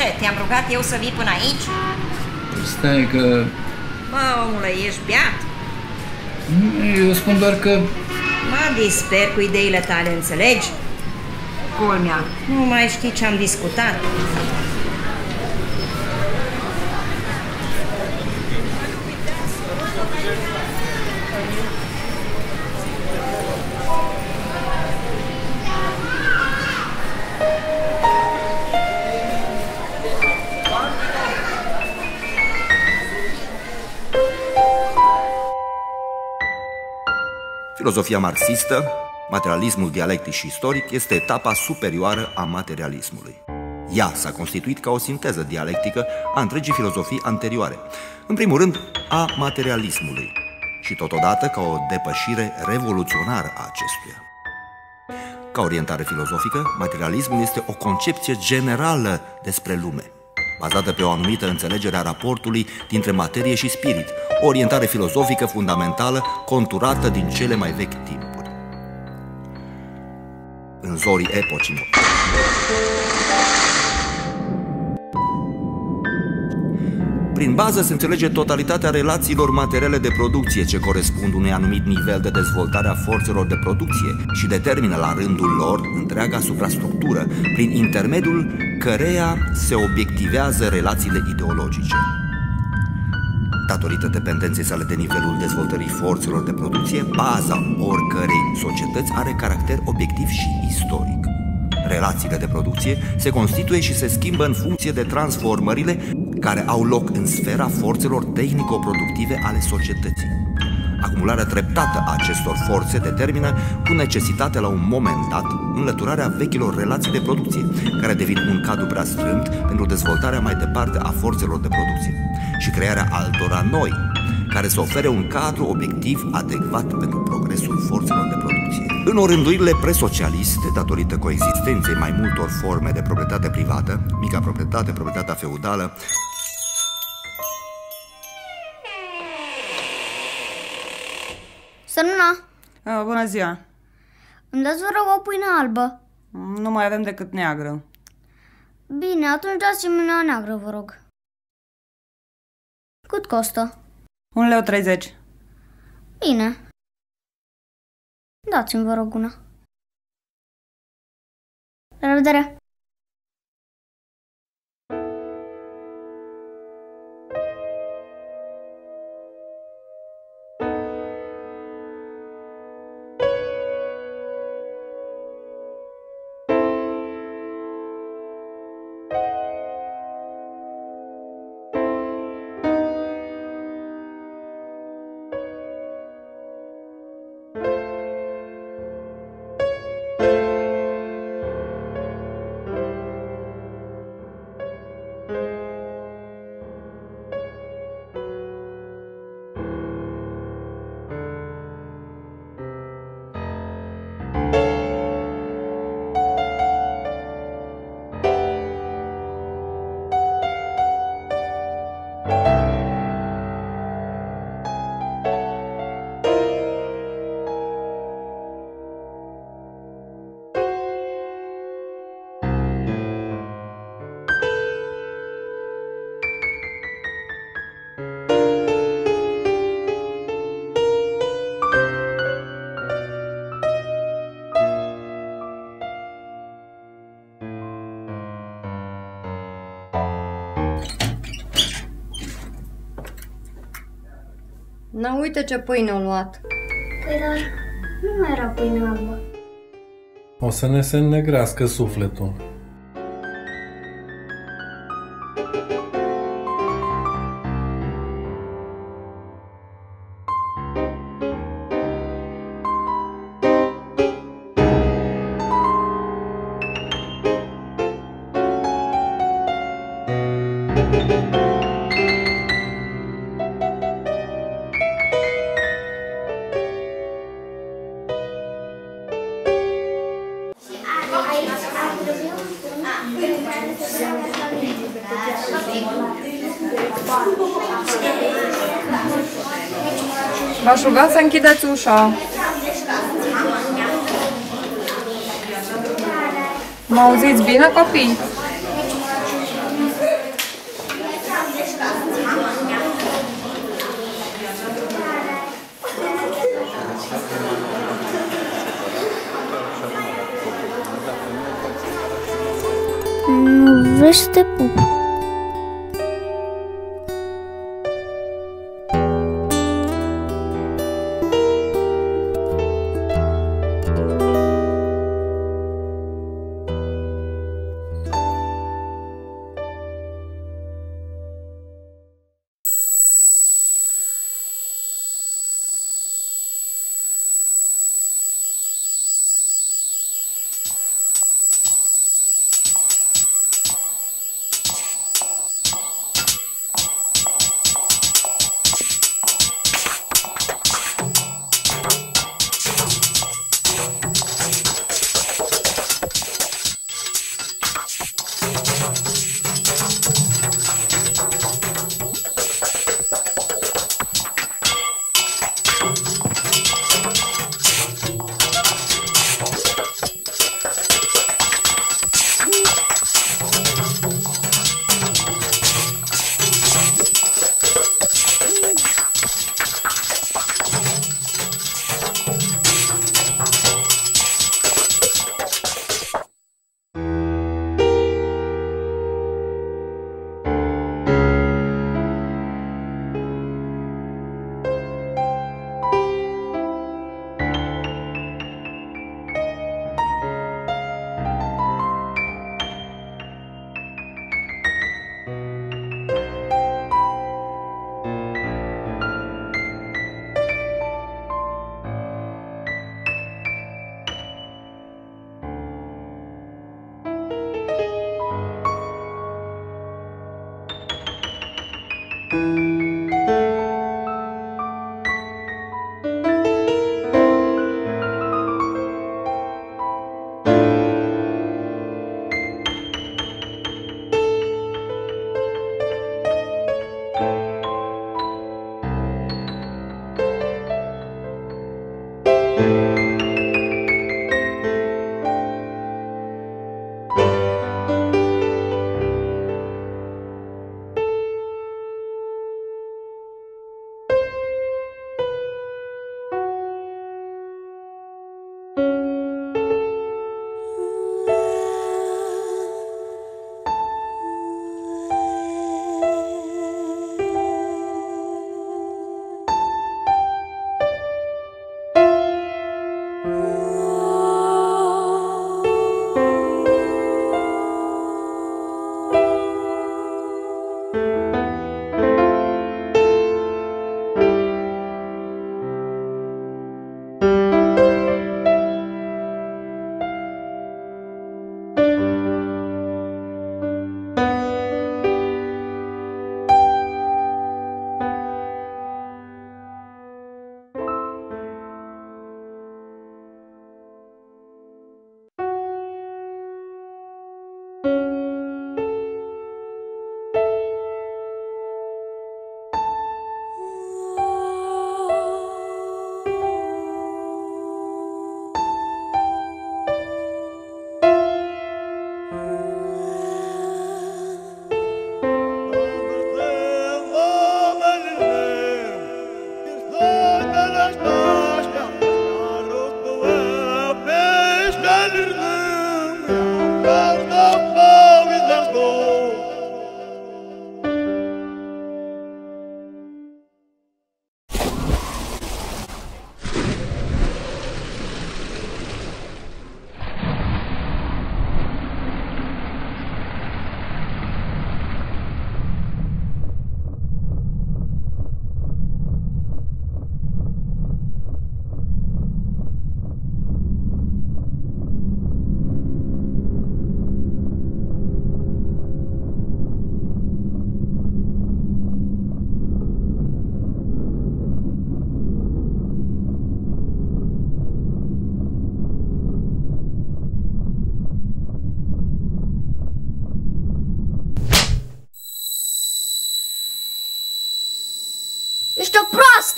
Ce, te-am rugat eu să vii până aici? Stai că... Bă, omule, ești beat? Eu spun doar că... Mă disper cu ideile tale, înțelegi? Culmea, nu mai știi ce am discutat? Filozofia marxistă, materialismul dialectic și istoric, este etapa superioară a materialismului. Ea s-a constituit ca o sinteză dialectică a întregii filozofii anterioare, în primul rând a materialismului și totodată ca o depășire revoluționară a acestuia. Ca orientare filozofică, materialismul este o concepție generală despre lume, bazată pe o anumită înțelegere a raportului dintre materie și spirit, o orientare filozofică fundamentală conturată din cele mai vechi timpuri. În zorii epocii Prin bază se înțelege totalitatea relațiilor materiale de producție ce corespund unui anumit nivel de dezvoltare a forțelor de producție și determină la rândul lor întreaga suprastructură, prin intermediul căreia se obiectivează relațiile ideologice. Datorită dependenței sale de nivelul dezvoltării forțelor de producție, baza oricărei societăți are caracter obiectiv și istoric. Relațiile de producție se constituie și se schimbă în funcție de transformările care au loc în sfera forțelor tehnico-productive ale societății. Acumularea treptată a acestor forțe determină cu necesitate la un moment dat înlăturarea vechilor relații de producție, care devin un cadru prea strâmt pentru dezvoltarea mai departe a forțelor de producție și crearea altora noi, care să ofere un cadru obiectiv adecvat pentru progresul forțelor de producție. În orânduirile presocialiste, datorită coexistenței mai multor forme de proprietate privată, mica proprietate, proprietatea feudală, Sănuna, A, bună ziua! Îmi dați vă rog o pâine albă? Nu mai avem decât neagră. Bine, atunci dați-mi una neagră, vă rog. Cât costă? Un leu 30. Bine. Dați-mi, vă rog, una. La revedere! Na, uite ce pâine au luat. Păi, dar nu mai era pâine albă. O să ne se înnegrească sufletul. V-aș ruga să închideți ușa. Mă auziți bine, copii?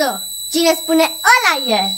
O proastă! Cine spune ăla e!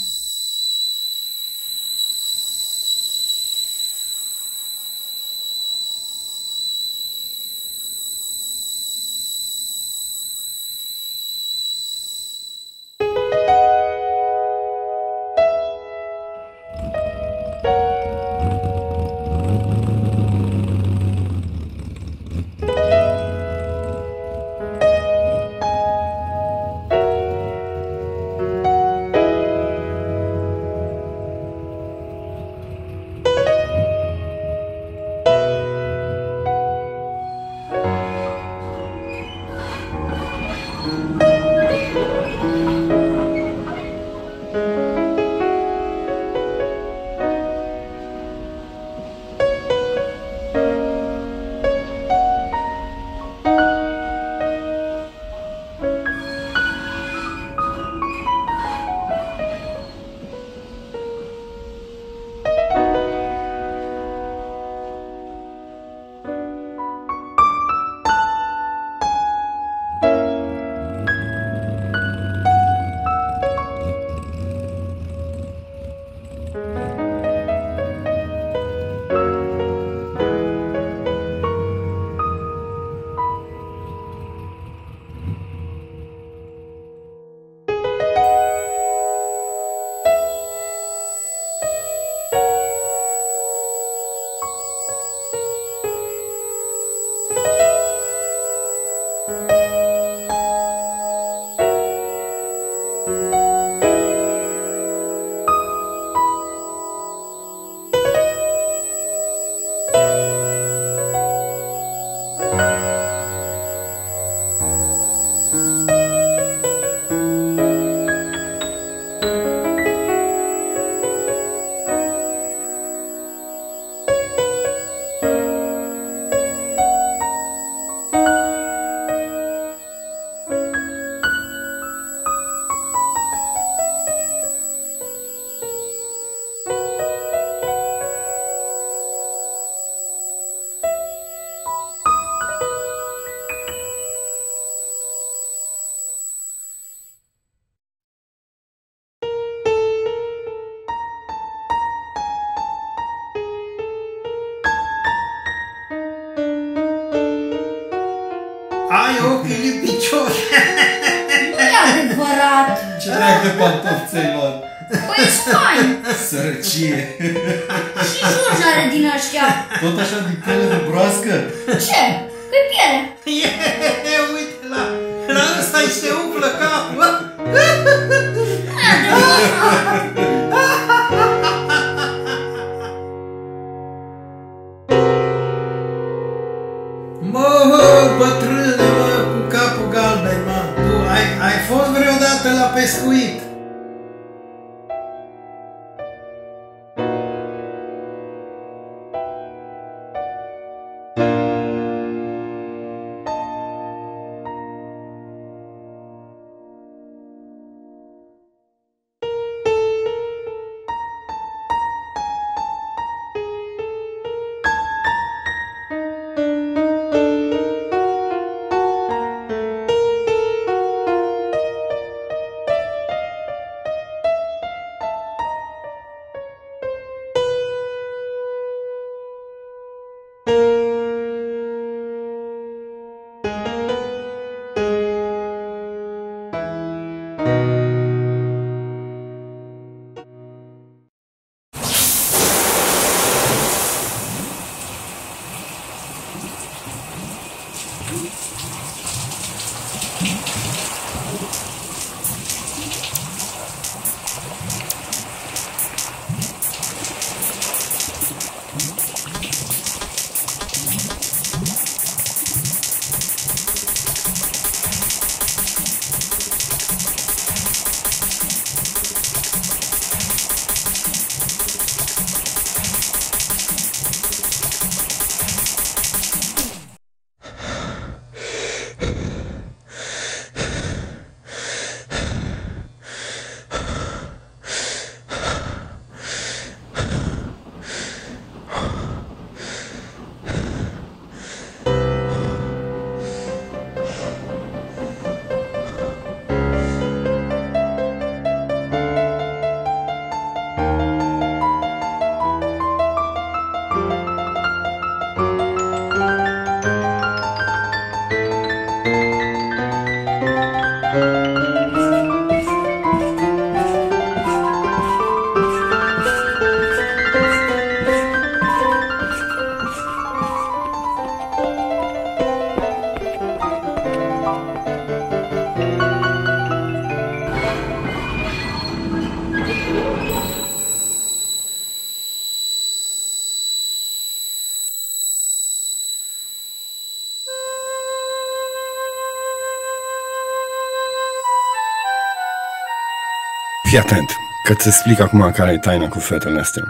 Fii atent, că îți explic acum care e taina cu fetele astea.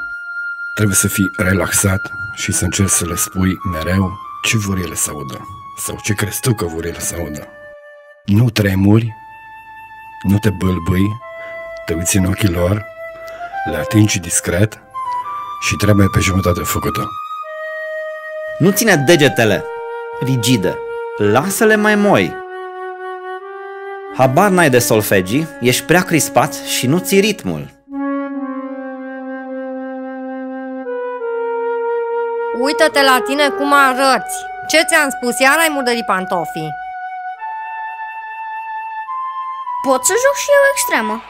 Trebuie să fii relaxat și să încerci să le spui mereu ce vor ele să audă. Sau ce crezi tu că vor ele să audă. Nu tremuri, nu te bâlbâi, te uiți în ochii lor, le atingi discret și trebuie pe jumătate făcută. Nu ține degetele rigide. Lasă-le mai moi. Habar n-ai de solfegii, ești prea crispat și nu ții ritmul. Uită-te la tine cum arăți. Ce ți-am spus? Iar ai murdărit pantofii. Pot să joc și eu extremă.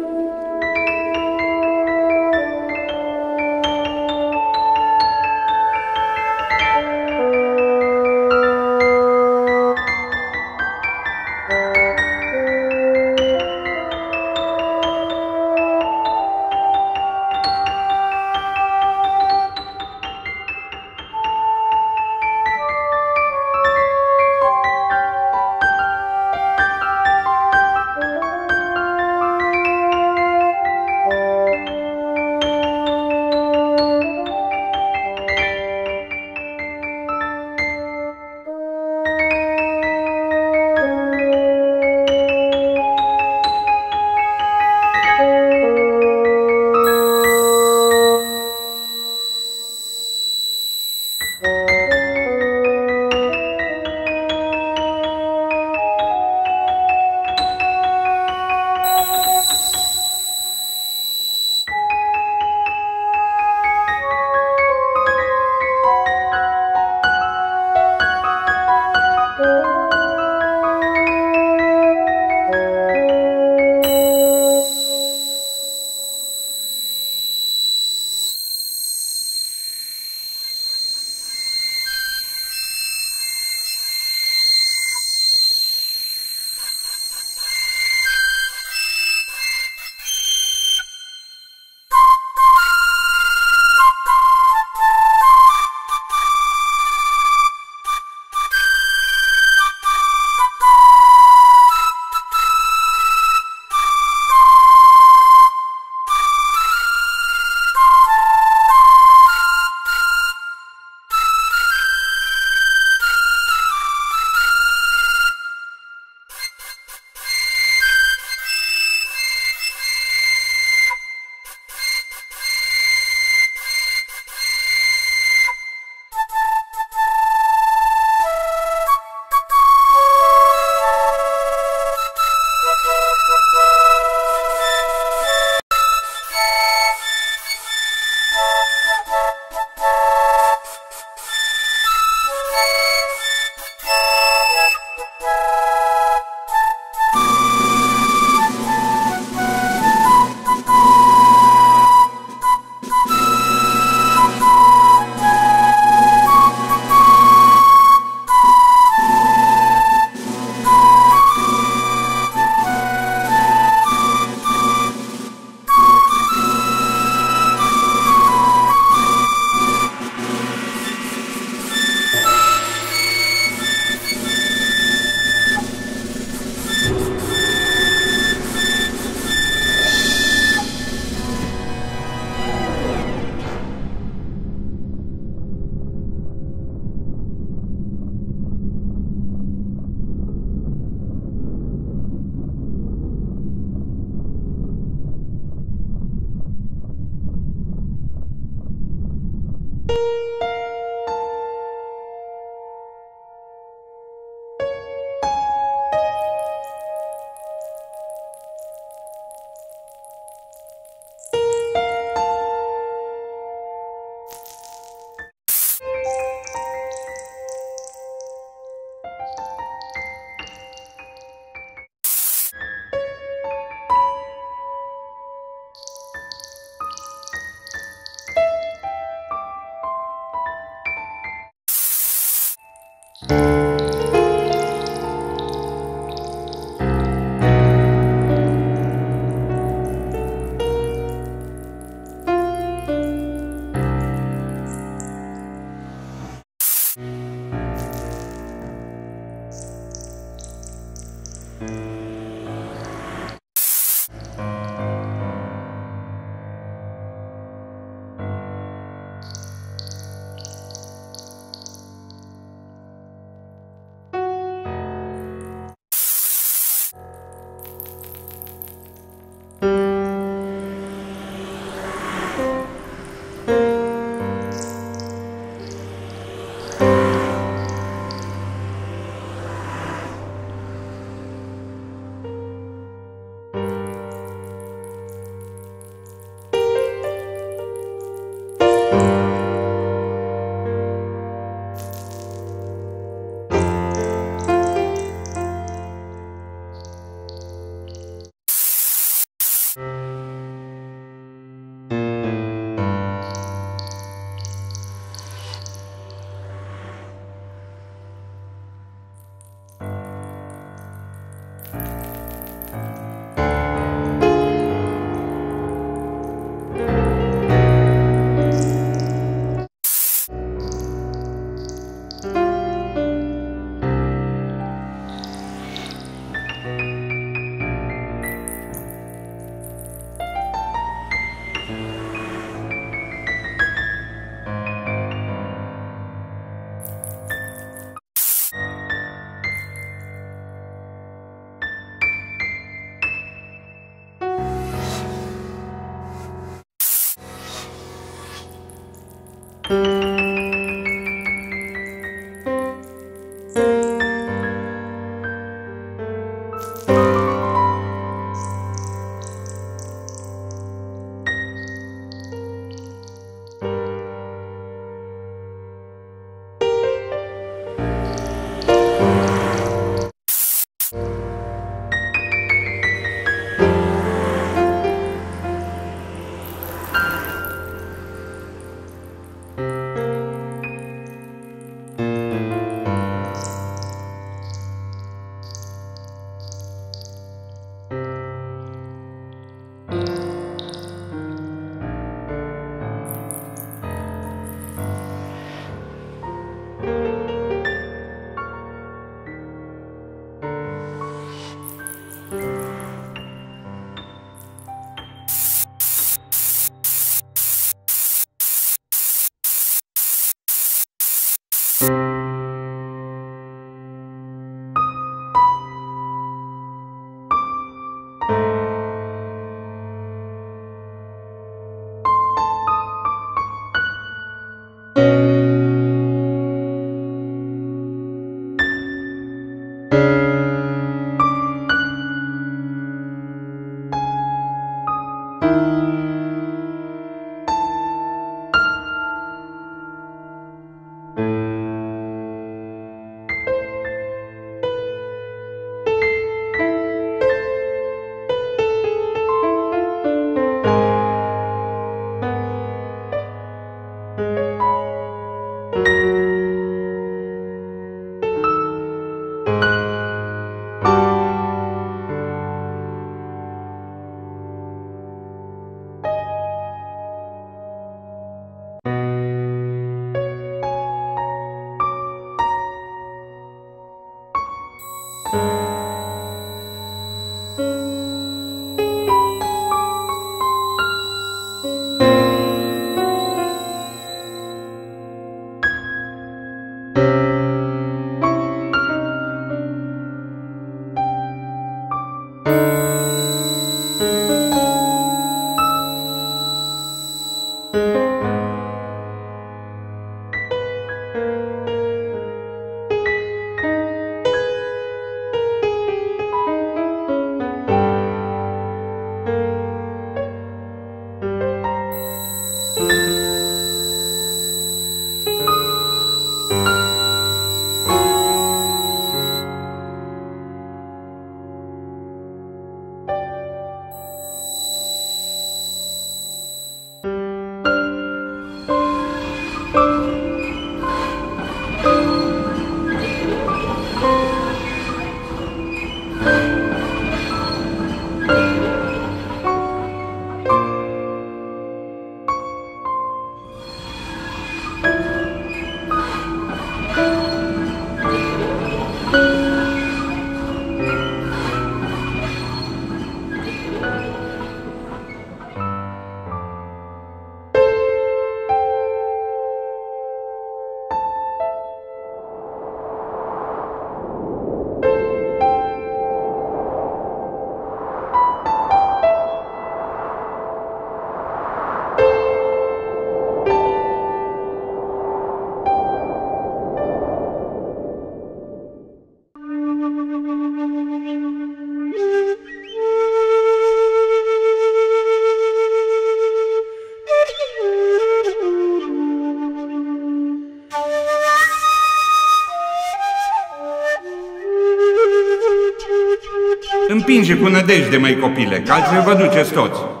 Împinge cu nădejde, măi copile, că altfel vă duceți toți.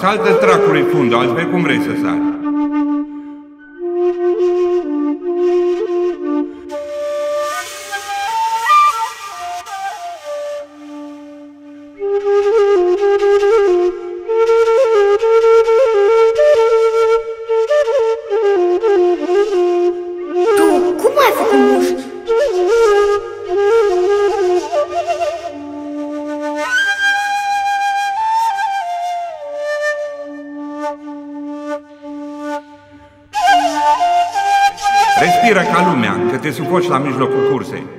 Nu așa, saltă dracului fundul, altfel cum vrei să sari. Că te sufoci la mijlocul cursei.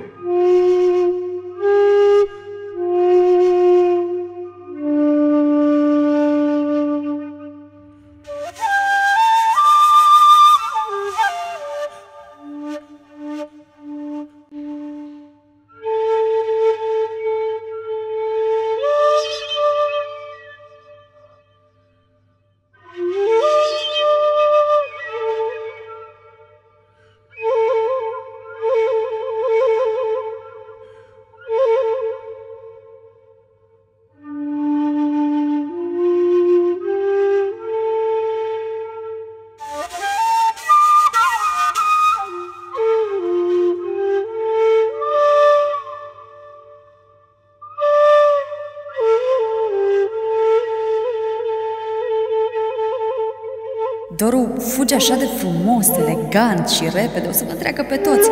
Doru fuge așa de frumos, elegant și repede, o să vă treacă pe toți.